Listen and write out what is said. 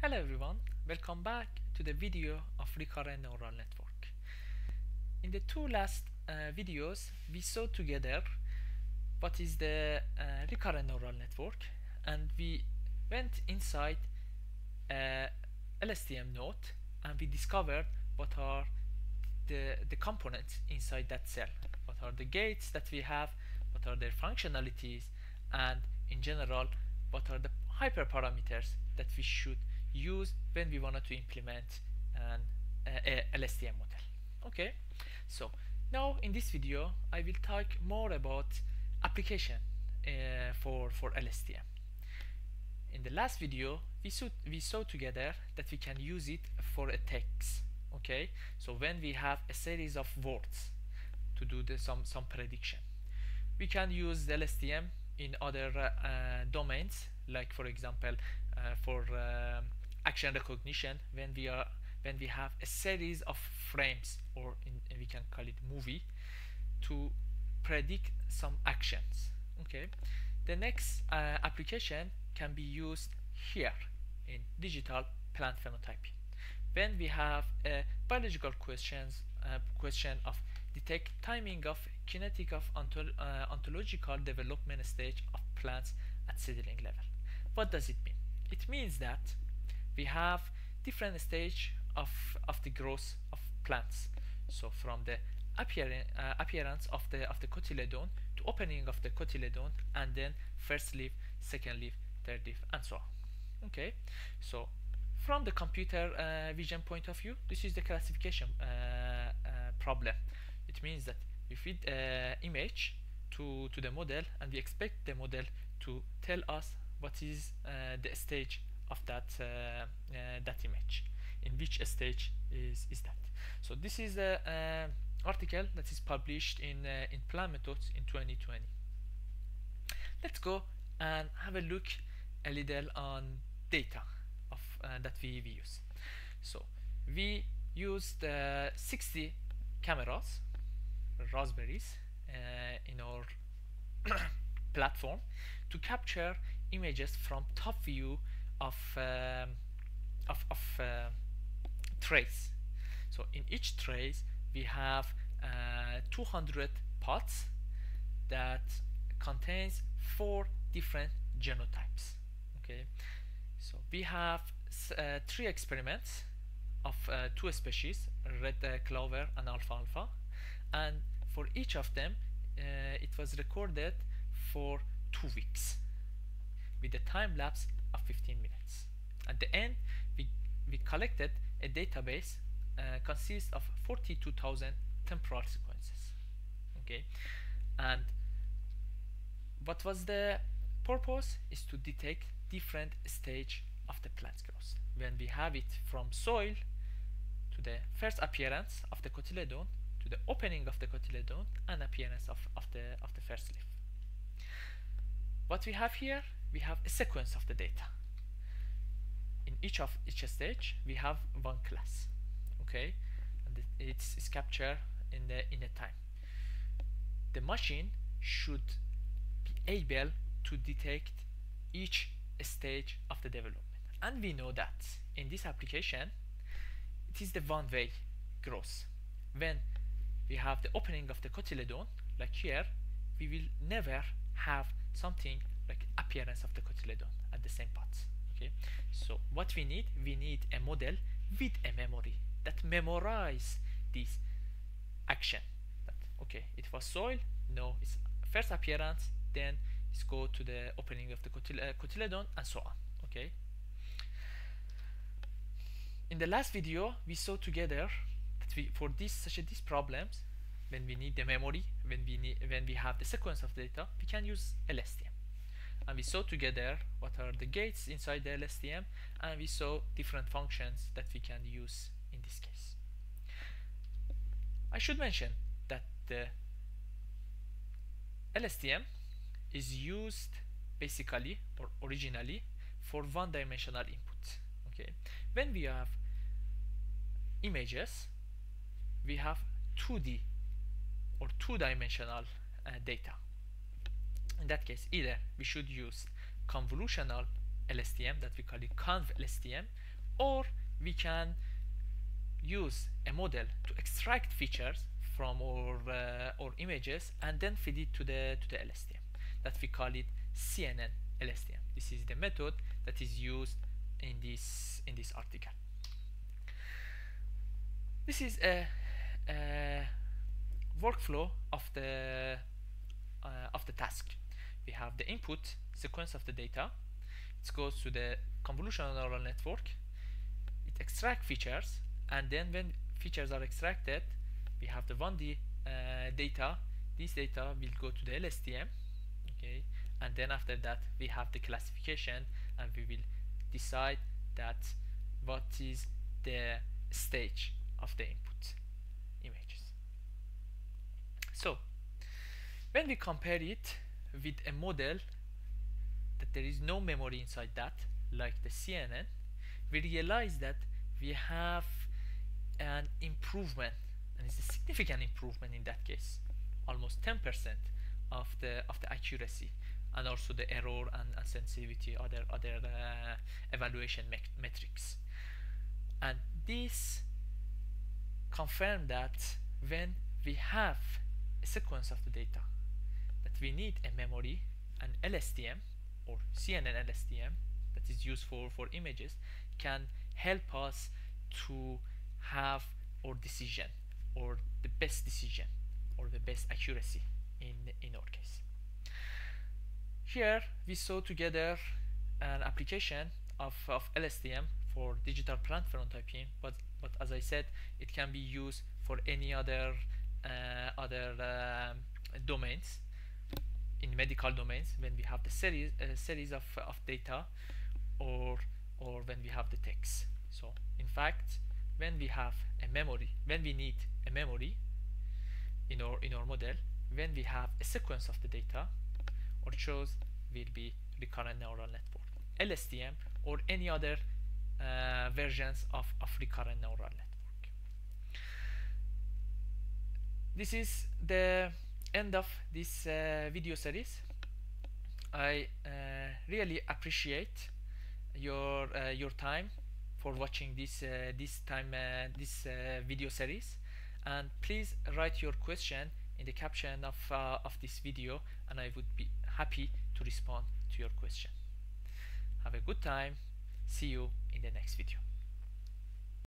Hello everyone, welcome back to the video of recurrent neural network. In the two last uh, videos we saw together what is the uh, recurrent neural network and we went inside a LSTM node and we discovered what are the, the components inside that cell, what are the gates that we have, what are their functionalities and in general what are the hyperparameters that we should use when we wanted to implement an a LSTM model. Okay, so now in this video I will talk more about application uh, for, for LSTM. In the last video we saw, we saw together that we can use it for a text. Okay, so when we have a series of words to do the, some, some prediction. We can use the LSTM in other uh, domains like for example uh, for um, action recognition when we are when we have a series of frames or in, we can call it movie to predict some actions. Okay. The next uh, application can be used here in digital plant phenotyping. When we have a biological questions uh, question of detect timing of kinetic of ontol uh, ontological development stage of plants at seedling level what does it mean it means that we have different stage of, of the growth of plants. So from the appearance, uh, appearance of the of the cotyledon to opening of the cotyledon and then first leaf, second leaf, third leaf and so on. Okay, so from the computer uh, vision point of view, this is the classification uh, uh problem. It means that we feed uh, image to, to the model and we expect the model to tell us what is uh, the stage of that uh, uh, that image in which stage is, is that. So this is a, article that is published in uh, in Plant Methods in 2020 let's go and have a look a little on data of that we, we use. So we used 60 cameras raspberries uh, in our platform to capture images from top view of um, of, of uh, trays. So in each trace we have uh, 200 pots that contains four different genotypes. Okay, so we have uh, three experiments of uh, two species, red uh, clover and alfalfa, and for each of them uh, it was recorded for two weeks with a time lapse of 15 minutes. At the end, we, we collected a database uh, consists of 42,000 temporal sequences. Okay, and what was the purpose is to detect different stage of the plant growth. When we have it from soil to the first appearance of the cotyledon to the opening of the cotyledon and appearance of, of the of the first leaf. What we have here we have a sequence of the data. In each of each stage, we have one class. Okay, and it's, it's captured in the in a time. The machine should be able to detect each stage of the development, and we know that in this application, it is the one-way growth. When we have the opening of the cotyledon, like here, we will never have something like appearance of the cotyledon at the same path okay? So what we need we need a model with a memory that memorize this action. That okay it was soil no it's first appearance then it's go to the opening of the uh, cotyledon and so on okay? In the last video we saw together that we for this such a these problems when we need the memory when we need when we have the sequence of data we can use LSTM and we saw together what are the gates inside the LSTM and we saw different functions that we can use in this case. I should mention that the LSTM is used basically or originally for one-dimensional input. Okay, when we have images, we have 2D or two-dimensional uh, data in that case either we should use convolutional LSTM that we call it conv LSTM or we can use a model to extract features from our uh, our images and then feed it to the to the LSTM that we call it CNN LSTM this is the method that is used in this in this article. This is a, a workflow of the uh, of the task we have the input sequence of the data. It goes to the convolutional neural network. It extracts features and then when features are extracted we have the 1D uh, data. This data will go to the LSTM okay? And then after that we have the classification and we will decide that what is the stage of the input images. So when we compare it with a model that there is no memory inside that like the CNN we realize that we have an improvement and it's a significant improvement in that case almost 10% of the of the accuracy and also the error and, and sensitivity other other uh, evaluation me metrics. And this confirm that when we have a sequence of the data that we need a memory an LSTM or CNN LSTM that is used for, images can help us to have our decision or the best decision or the best accuracy in, in our case. Here we saw together an application of, of LSTM for digital plant phenotyping but, but as I said it can be used for any other uh, other uh, domains in medical domains when we have the series uh, series of, of data or or when we have the text. So in fact when we have a memory when we need a memory in our in our model when we have a sequence of the data our choice will be recurrent neural network LSTM or any other uh, versions of, of recurrent neural network. This is the end of this uh, video series. I uh, really appreciate your uh, your time for watching this uh, this time uh, this uh, video series. And please write your question in the caption of, of this video and I would be happy to respond to your question. Have a good time. See you in the next video